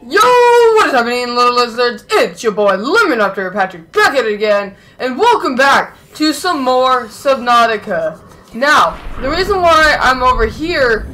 Yo, what is happening, little lizards? It's your boy LemonRaptor Patrick back at it again, and welcome back to some more Subnautica. Now, the reason why I'm over here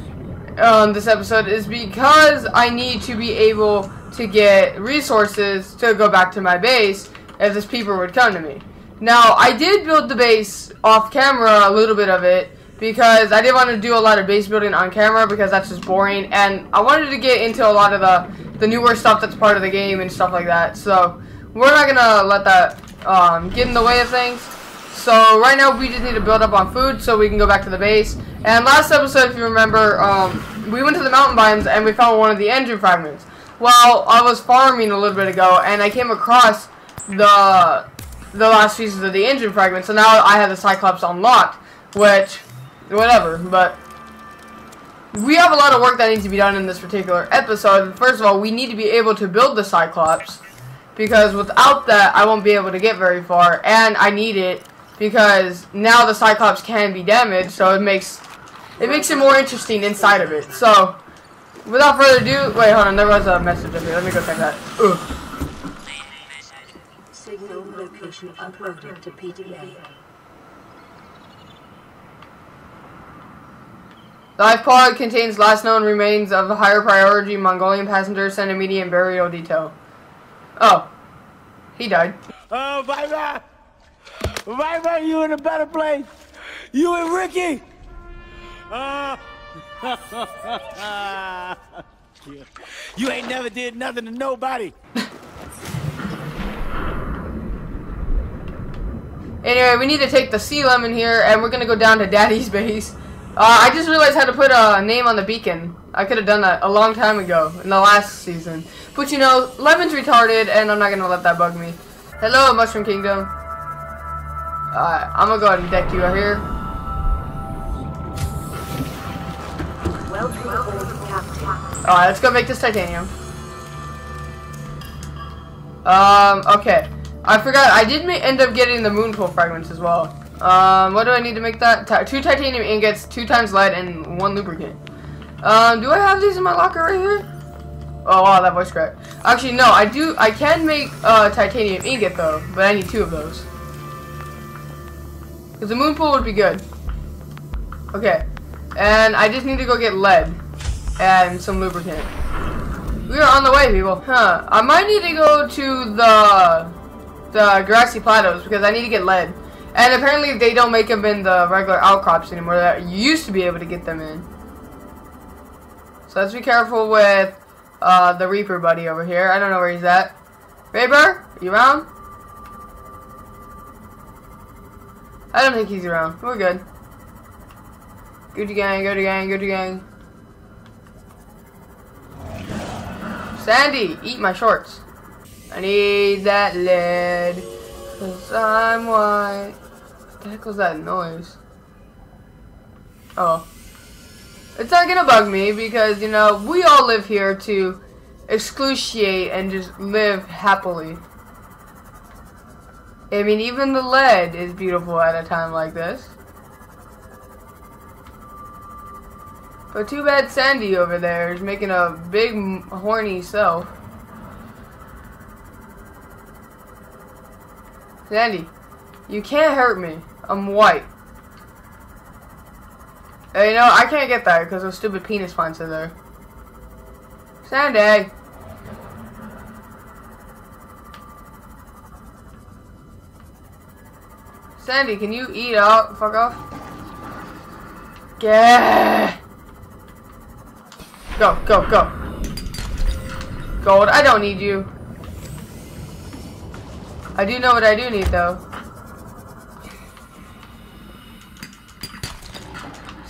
on this episode is because I need to be able to get resources to go back to my base if this peeper would come to me. Now, I did build the base off camera, a little bit of it, because I didn't want to do a lot of base building on camera because that's just boring, and I wanted to get into a lot of the, the newer stuff that's part of the game and stuff like that, so we're not to let that um, get in the way of things. So right now we just need to build up on food so we can go back to the base. And last episode, if you remember, um, we went to the mountain biomes and we found one of the engine fragments. Well, I was farming a little bit ago and I came across the the last pieces of the engine fragment. So now I have the Cyclops unlocked, which whatever, but we have a lot of work that needs to be done in this particular episode. First of all, we need to be able to build the Cyclops, because without that, I won't be able to get very far, and I need it, because now the Cyclops can be damaged, so it makes it makes it more interesting inside of it. So, without further ado, wait, hold on, there was a message up here. Let me go check that. Ugh. Signal location uploaded to PDA. The life pod contains last known remains of a higher priority Mongolian passenger sent immediate burial detail. Oh. He died. Oh, bye bye. Bye bye, you in a better place. You and Ricky. Uh, you ain't never did nothing to nobody. Anyway, we need to take the sea lemon here, and we're gonna go down to Daddy's base. Uh, I just realized how to put a name on the beacon. I could have done that a long time ago, in the last season. But you know, Lemon's retarded, and I'm not gonna let that bug me. Hello, Mushroom Kingdom. Alright, I'm gonna go ahead and deck you out here. Welcome aboard, Captain. Alright, let's go make this titanium. Um, okay. I forgot, I did end up getting the moon pool fragments as well. Um, what do I need to make that? Two titanium ingots, two times lead, and one lubricant. Um, do I have these in my locker right here? Oh wow, that voice crack. Actually, no, I do, I can make uh, titanium ingot though, but I need two of those. Because the moon pool would be good. Okay. And I just need to go get lead and some lubricant. We are on the way, people. Huh. I might need to go to the the grassy plateaus because I need to get lead. And apparently they don't make them in the regular outcrops anymore. That you used to be able to get them in. So let's be careful with uh, the Reaper buddy over here. I don't know where he's at. Reaper, you around? I don't think he's around. We're good. Gucci gang, Gucci gang, Gucci gang. Sandy, eat my shorts. I need that lead. Cause I'm white. The heck was that noise? Oh. It's not gonna bug me because, you know, we all live here to excruciate and just live happily. I mean, even the lead is beautiful at a time like this. But too bad Sandy over there is making a big horny self. Sandy, you can't hurt me. I'm white. Hey, you know, I can't get that because those stupid penis plants are there. Sandy! Sandy, can you eat out? Fuck off. Yeah. Go, go, go. Gold, I don't need you. I do know what I do need though.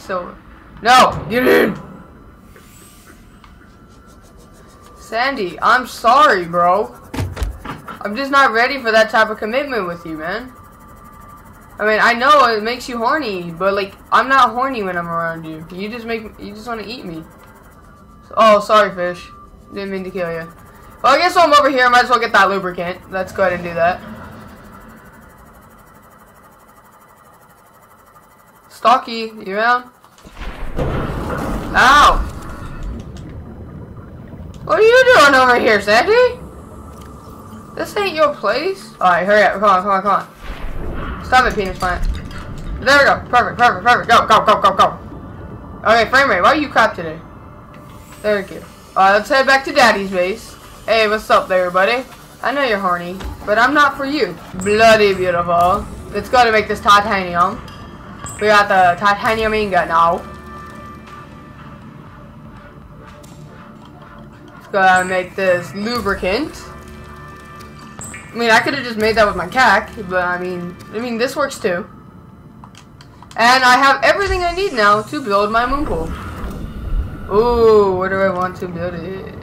So, no, get in. Sandy, I'm sorry, bro. I'm just not ready for that type of commitment with you, man. I mean, I know it makes you horny, but like, I'm not horny when I'm around you. You just make, you just want to eat me. Oh, sorry, fish. Didn't mean to kill you. Well, I guess while I'm over here, I might as well get that lubricant. Let's go ahead and do that. Stocky, you around? Ow! What are you doing over here, Sandy? This ain't your place. Alright, hurry up. Come on, come on, come on. Stop it, penis plant. There we go. Perfect, perfect, perfect. Go, go, go, go, go. Okay, frame rate. Why are you crap today? There we go. Alright, let's head back to Daddy's base. Hey, what's up there, buddy? I know you're horny, but I'm not for you. Bloody beautiful. Let's go to make this titanium. We got the titanium ingot now. Go and make this lubricant. I mean, I could have just made that with my cack, but I mean, I mean, this works too. And I have everything I need now to build my moon pool. Ooh, where do I want to build it?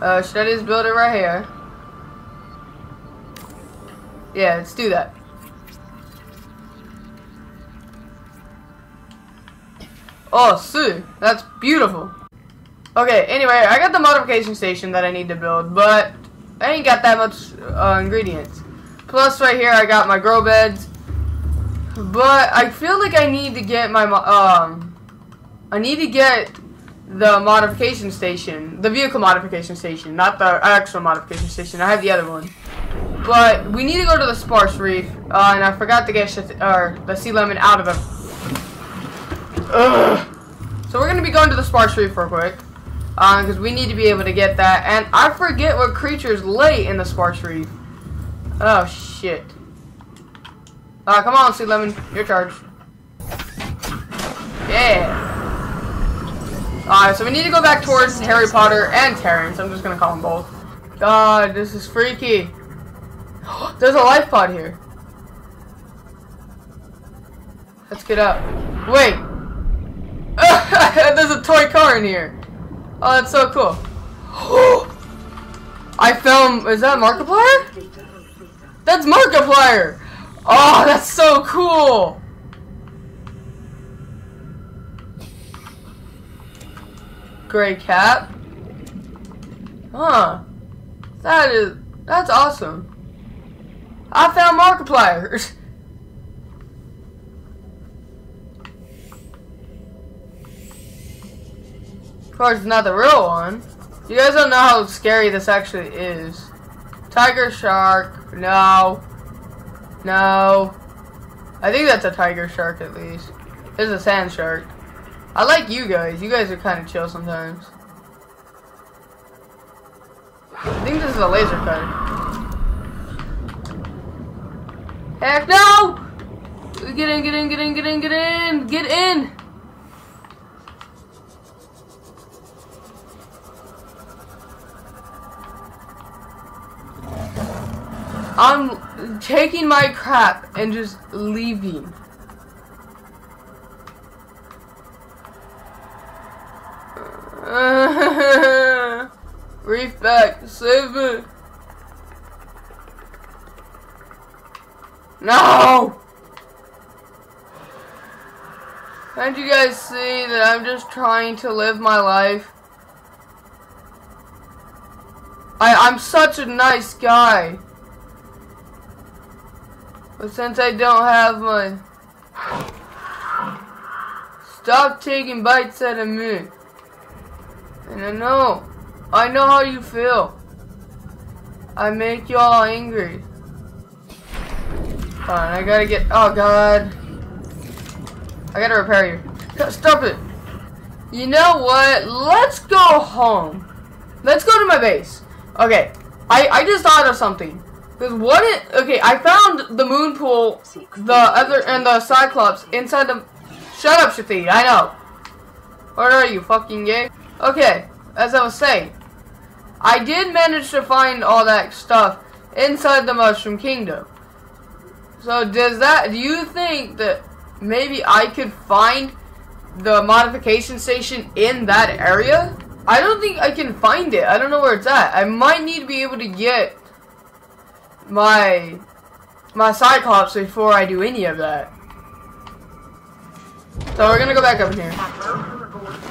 Uh, should I just build it right here? Yeah, let's do that. Oh, see, that's beautiful. Okay, anyway, I got the modification station that I need to build, but I ain't got that much uh, ingredients. Plus, right here, I got my grow beds. But I feel like I need to get my, um, I need to get the modification station, the vehicle modification station, not the actual modification station. I have the other one. But we need to go to the sparse reef, uh, and I forgot to get or the sea lemon out of the. Ugh. So we're gonna be going to the sparse reef real quick, because uh, we need to be able to get that. And I forget what creatures lay in the sparse reef. Oh shit. Uh, come on, sea lemon, your charge. Yeah. Alright, so we need to go back towards Harry Potter and Terrence. I'm just gonna call them both. God, this is freaky. There's a life pod here. Let's get up. Wait. There's a toy car in here. Oh, that's so cool. I found. Is that Markiplier? That's Markiplier. Oh, that's so cool. Gray cap. Huh. That is. That's awesome. I found Markipliers. course, it's not the real one. You guys don't know how scary this actually is. Tiger shark. No. No. I think that's a tiger shark at least. There's a sand shark. I like you guys. You guys are kind of chill sometimes. I think this is a laser cutter. Heck no! Get in, get in, get in, get in, get in! Get in! I'm taking my crap and just leaving. Reefback, save me. No! Can't you guys see that I'm just trying to live my life? I, I'm such a nice guy. But since I don't have one, Stop taking bites out of me. And I know. I know how you feel. I make you all angry. Fine, I gotta get... Oh, God. I gotta repair you. Stop it. You know what? Let's go home. Let's go to my base. Okay. I, I just thought of something. Because what it... Okay, I found the moon pool, the other, and the Cyclops inside the... Shut up, Shafid. I know. What are you, fucking gay? Okay, as I was saying. I did manage to find all that stuff inside the Mushroom Kingdom. So does that, do you think that maybe I could find the modification station in that area? I don't think I can find it. I don't know where it's at. I might need to be able to get my my Cyclops before I do any of that. So we're gonna go back up in here.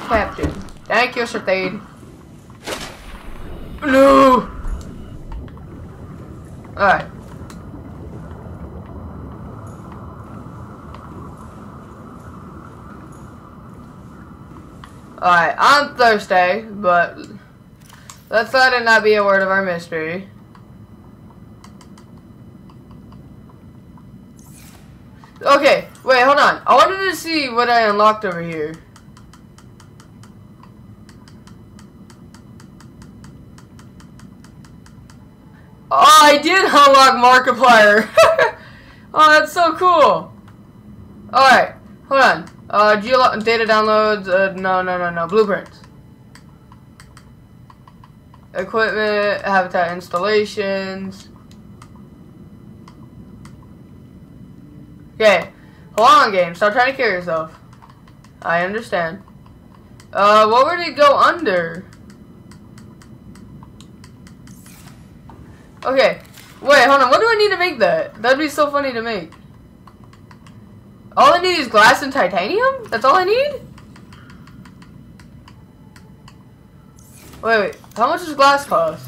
Captain. Thank you, Sir Thade. No! Alright. Alright, I'm thirsty, but let's let it not be a word of our mystery. Okay, wait, hold on. I wanted to see what I unlocked over here. Oh, I did unlock Markiplier. oh, that's so cool. Alright, hold on. Uh, data downloads, uh, no, no, no, no, blueprints. Equipment, habitat installations. Okay, hold on game, stop trying to kill yourself. I understand. Uh, what would it go under? Okay, wait, hold on, what do I need to make that? That'd be so funny to make. All I need is glass and titanium? That's all I need? Wait, wait. How much does glass cost?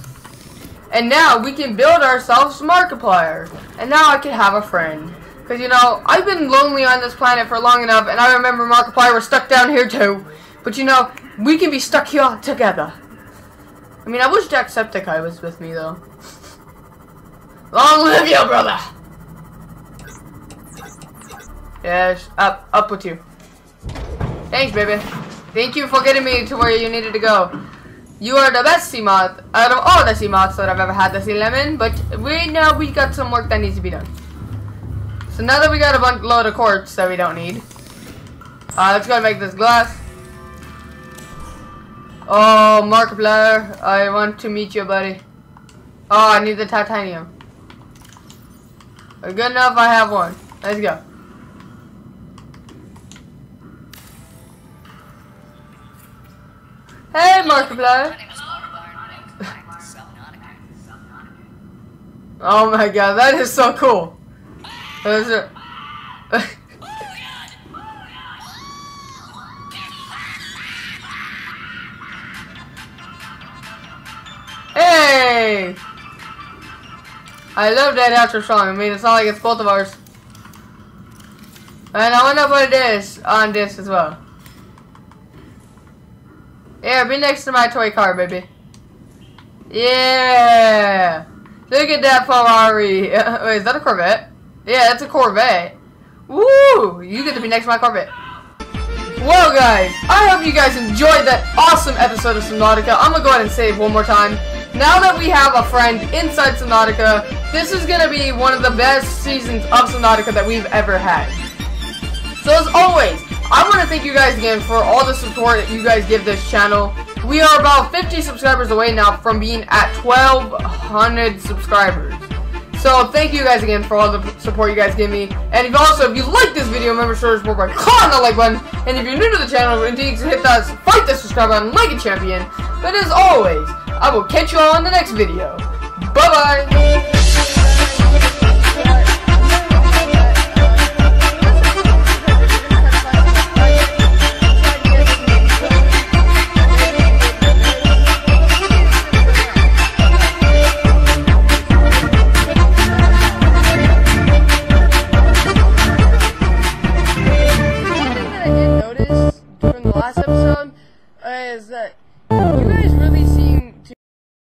And now we can build ourselves Markiplier. And now I can have a friend. Because, you know, I've been lonely on this planet for long enough, and I remember Markiplier was stuck down here too. But, you know, we can be stuck here together. I mean, I wish Jacksepticeye was with me, though. Long live you, brother! Yes, up, up with you. Thanks, baby. Thank you for getting me to where you needed to go. You are the best Seamoth out of all the Seamoths that I've ever had, the Sea Lemon, but right now we got some work that needs to be done. So now that we got a bunch load of quartz that we don't need, uh, let's go and make this glass. Oh, Markiplier, I want to meet you, buddy. Oh, I need the titanium. Good enough, I have one. Let's go. Hey, Markiplier. oh my god, that is so cool. A hey! I love that outro song. I mean, it's not like it's both of ours. And I want to put this on this as well. Yeah, be next to my toy car, baby. Yeah! Look at that Ferrari. Wait, is that a Corvette? Yeah, that's a Corvette. Woo! You get to be next to my Corvette. Well, guys, I hope you guys enjoyed that awesome episode of Subnautica. I'm gonna go ahead and save one more time. Now that we have a friend inside Subnautica, this is gonna be one of the best seasons of Subnautica that we've ever had. So as always, I want to thank you guys again for all the support that you guys give this channel. We are about 50 subscribers away now from being at 1,200 subscribers. So thank you guys again for all the support you guys give me. And if also, if you like this video, remember to support by clicking the like button. And if you're new to the channel, indeed, hit that fight the subscribe button like a champion. But as always, I will catch you all in the next video. Bye-bye.